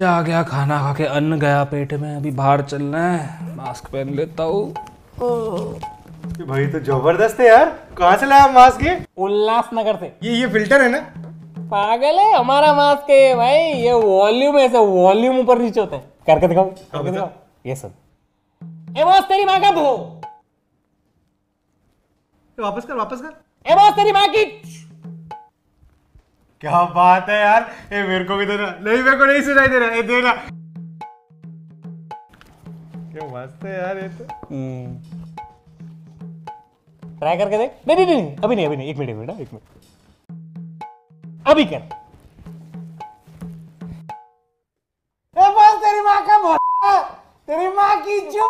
जा गया खाना खा के अन्न गया पेट में अभी बाहर चलना है। मास्क पहन लेता हूँ। भाई तो ज़बरदस्त है यार। कहाँ से लाया मास्क ये? उल्लासनगर से। ये ये फ़िल्टर है ना? पागल है हमारा मास्क है भाई। ये वॉल्यूम ऐसे वॉल्यूम ऊपर नीचे होता है। करके दिखाओ करके दिखाओ। ये सुन ए बॉस तेरी माँ का भो वापस कर वापस कर। ए बॉस तेरी माँ की क्या बात है यार? ये मेरे को भी देना नहीं, मेरे को नहीं सुनाई दे रहा। ये देना क्या मस्त है यार ये तो। ट्राई करके देख। नहीं नहीं नहीं, अभी नहीं अभी नहीं। एक मिनट एक मिनट एक मिनट। अभी कर। ए, बॉस, तेरी माँ का तेरी माँ की जो